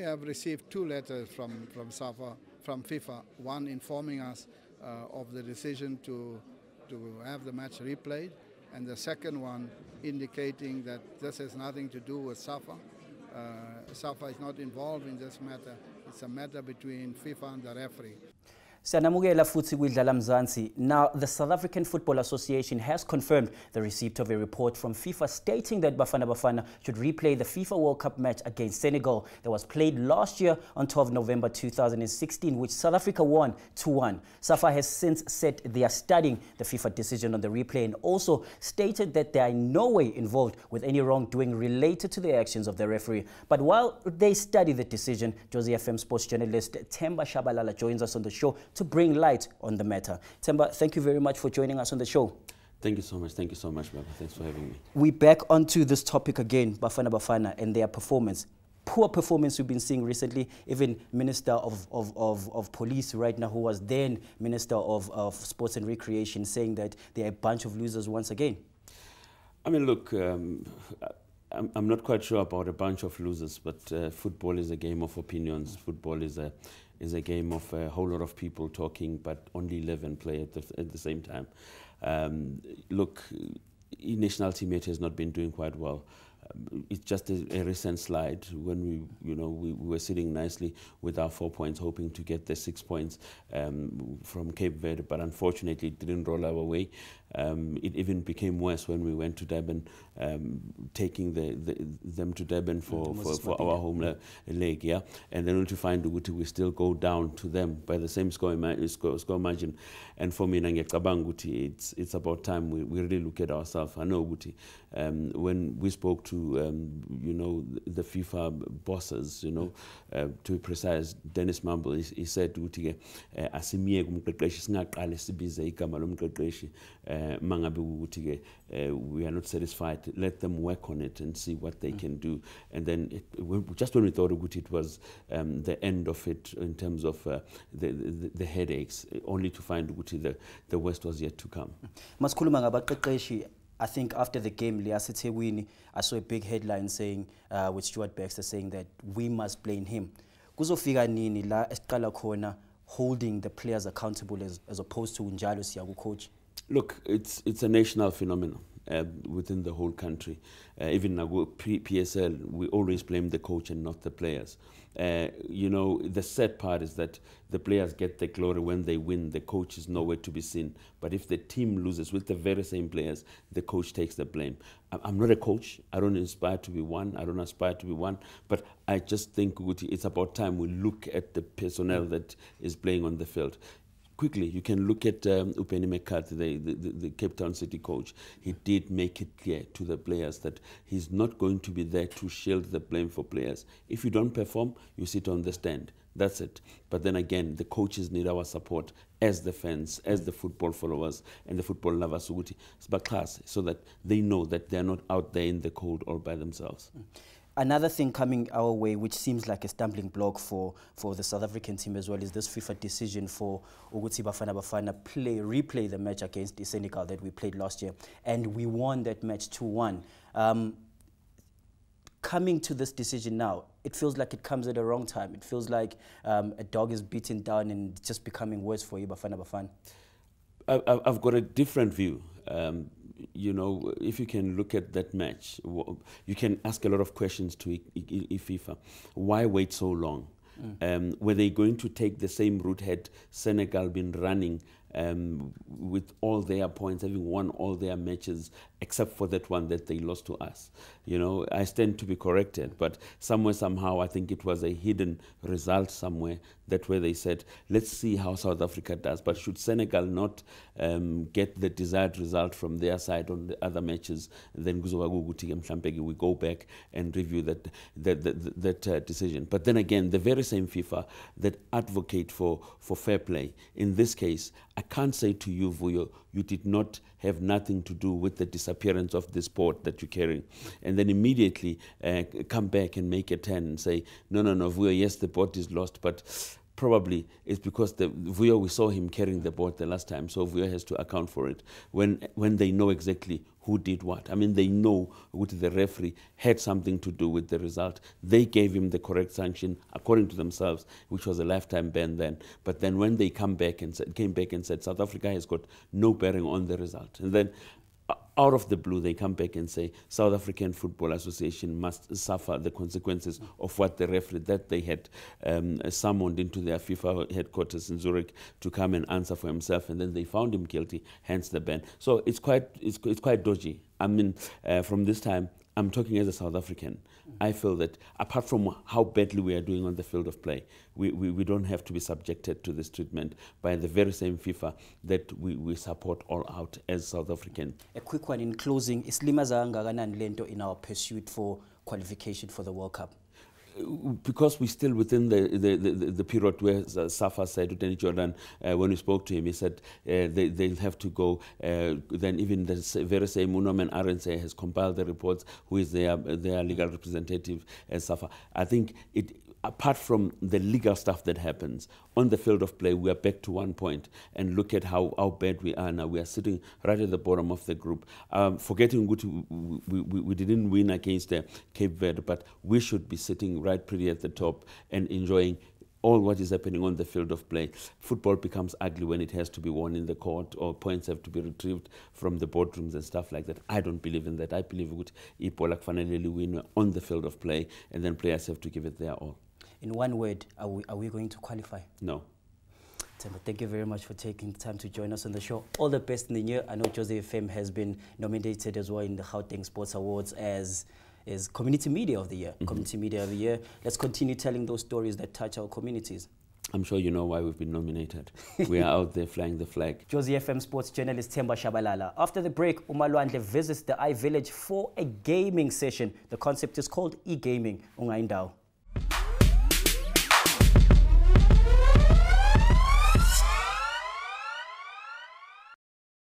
We have received two letters from, from SAFA, from FIFA, one informing us uh, of the decision to, to have the match replayed, and the second one indicating that this has nothing to do with SAFA. Uh, SAFA is not involved in this matter. It's a matter between FIFA and the referee. Siyanamukela futhi kwidlala mzansi. Now, the South African Football Association has confirmed the receipt of a report from FIFA stating that Bafana Bafana should replay the FIFA World Cup match against Senegal that was played last year on 12 November 2016, which South Africa won 2-1. SAFA has since said they are studying the FIFA decision on the replay and also stated that they are in no way involved with any wrongdoing related to the actions of the referee. But while they study the decision, Jozi FM sports journalist Themba Tshabalala joins us on the show to bring light on the matter. Themba, thank you very much for joining us on the show. Thank you so much. Thank you so much, Baba. Thanks for having me. We back onto this topic again, Bafana Bafana and their performance. Poor performance we've been seeing recently. Even Minister of, of, of, of Police right now, who was then Minister of, of Sports and Recreation, saying that they're a bunch of losers once again. I mean, look, um, I'm, I'm not quite sure about a bunch of losers, but uh, football is a game of opinions. Football is a is a game of a whole lot of people talking, but only 11 play at the, at the same time. Um, look, national team has not been doing quite well. Um, it's just a, a, recent slide when we, you know, we, we, were sitting nicely with our four points, hoping to get the six points um, from Cape Verde, but unfortunately it didn't roll our way. Um, it even became worse when we went to Durban, um, taking the, the, them to Durban for, for, for, our home le leg, yeah, and then to find Uguti, we still go down to them by the same score, score, score margin. And for me, Uguti, it's it's about time we, we really look at ourselves. I know Uguti, um, when we spoke to um, you know the FIFA bosses, you know, uh, to be precise, Dennis Mumble, he, he said Uguti, uh, asimiyeke umqeqeshi singaqale sibize igama lomqeqeshi mangabe ukuthi ke uh, we are not satisfied let them work on it and see what they mm. can do and then it, just when we thought it was um, the end of it in terms of uh, the, the, the headaches only to find ukuthi the, the worst was yet to come masikhuluma ngabaqeqeshi I think after the game, Liasite Winnie, I saw a big headline saying, uh, with Stuart Baxter saying that we must blame him. Kuzofika nini la esiqala khona holding the players accountable as, as opposed to njalo siya coach Look, it's, it's a national phenomenon. Uh, within the whole country. Uh, even now, PSL, we always blame the coach and not the players. Uh, you know, the sad part is that the players get the glory when they win. The coach is nowhere to be seen. But if the team loses with the very same players, the coach takes the blame. I'm not a coach. I don't aspire to be one. I don't aspire to be one. But I just think it's about time we look at the personnel that is playing on the field quickly, you can look at um, uBenni McCarthy, the, the, the, Cape Town City coach. He did make it clear to the players that he's not going to be there to shield the blame for players. If you don't perform, you sit on the stand. That's it. But then again, the coaches need our support as the fans, as the football followers, and the football lovers, so that they know that they're not out there in the cold all by themselves. Mm. Another thing coming our way, which seems like a stumbling block for, for the South African team as well, is this FIFA decision for Uguti Bafana Bafana play, replay the match against Senegal that we played last year. And we won that match 2-1. Um, coming to this decision now, it feels like it comes at the wrong time. It feels like um, a dog is beaten down and just becoming worse for you, Bafana Bafana. I've got a different view. Um, you know, if you can look at that match, you can ask a lot of questions to FIFA. Why wait so long? Mm. Um, were they going to take the same route had Senegal been running um, with all their points, having won all their matches, except for that one that they lost to us. You know, I stand to be corrected, but somewhere, somehow, I think it was a hidden result somewhere that where they said, let's see how South Africa does. But should Senegal not um, get the desired result from their side on the other matches, then we go back and review that, that, that, that uh, decision. But then again, the very same FIFA that advocate for, for fair play, in this case, I can't say to you, Vuyo, you did not have nothing to do with the disappearance of this sport that you're carrying. And then immediately uh, come back and make a turn and say, no, no, no, Vuyo, yes, the boat is lost, but probably it's because the Vuyo, we saw him carrying the board the last time, so Vuyo has to account for it when when they know exactly who did what. I mean, they know what the referee had something to do with the result. They gave him the correct sanction according to themselves, which was a lifetime ban then. But then when they come back and said, came back and said South Africa has got no bearing on the result, and then out of the blue, they come back and say South African Football Association must suffer the consequences of what the referee that they had um, summoned into their FIFA headquarters in Zurich to come and answer for himself, and then they found him guilty, hence the ban. So it's quite it's, it's quite dodgy. I mean, uh, from this time, I'm talking as a South African. I feel that apart from how badly we are doing on the field of play, we, we, we don't have to be subjected to this treatment by the very same FIFA that we, we support all out as South African. A quick one in closing. Islimaza kangakanani lento in our pursuit for qualification for the World Cup? Because we're still within the, the, the, the period where Safa said to Jordaan, uh, when we spoke to him, he said uh, they, they'll have to go. Uh, then even the very same uNorman Arendse has compiled the reports, who is their, their legal representative as Safa. I think it, apart from the legal stuff that happens on the field of play, we are back to one point and look at how, how bad we are now. We are sitting right at the bottom of the group. Um, forgetting good, we, we, we, didn't win against Cape Verde, but we should be sitting right pretty at the top and enjoying all what is happening on the field of play. Football becomes ugly when it has to be won in the court or points have to be retrieved from the boardrooms and stuff like that. I don't believe in that. I believe that Ipola finally win on the field of play and then players have to give it their all. In one word, are we, are we going to qualify? No. Themba, thank you very much for taking time to join us on the show. All the best in the year. I know Jozi FM has been nominated as well in the Gauteng Sports Awards as is Community Media of the Year. Mm -hmm. Community Media of the Year. Let's continue telling those stories that touch our communities. I'm sure you know why we've been nominated. we are out there flying the flag. Jozi FM sports journalist Themba Tshabalala. After the break, Umalwandle visits the iVillage for a gaming session. The concept is called e-gaming. Ungaindao.